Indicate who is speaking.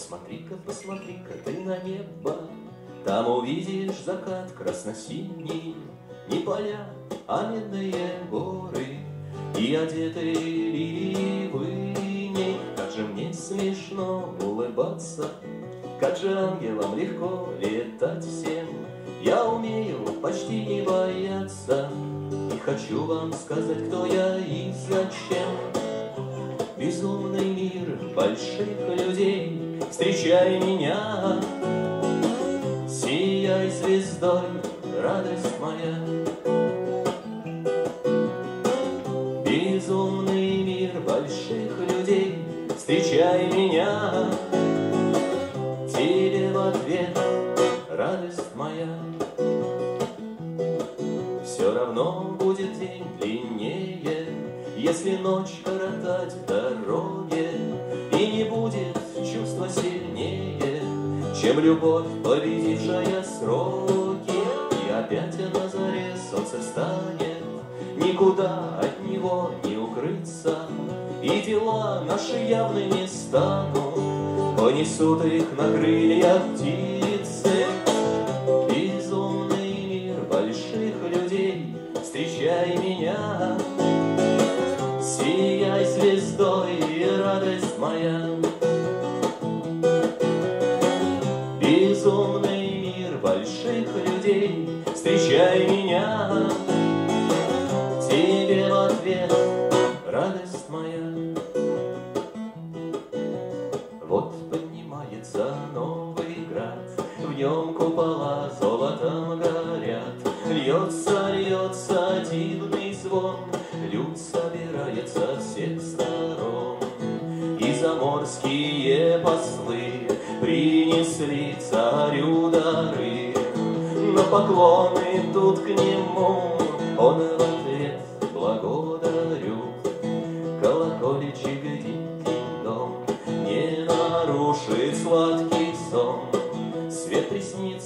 Speaker 1: Посмотри-ка, посмотри-ка ты на небо, Там увидишь закат красно-синий, Не поля, а медные горы, И одетые лилии в Как же мне смешно улыбаться, Как же ангелам легко летать всем, Я умею почти не бояться, И хочу вам сказать, кто я и зачем. Безумный мир больших людей, Встречай меня, сияй звездой, радость моя. Безумный мир больших людей, Встречай меня, тебе в ответ радость моя. Все равно будет день длиннее, Если ночь коротать в дороге, И не будет чувства сильнее, Чем любовь, победившая сроки. И опять на заре солнце встанет, Никуда от него не укрыться, И дела наши явными станут, Понесут их на крыльях птицы. Безумный мир больших людей, Встречай меня, Звездой, радость моя. Безумный мир больших людей, Встречай меня, Тебе в ответ радость моя. Вот поднимается новый град, В нем купола золотом горят, Льется, льется дивный звон, Люд собирается со всех сторон. Заморские послы принесли царю дары, На поклоны идут к нему, он в ответ благодарю. Колокольчик дing-дong не нарушит сладкий сон. Свет приснится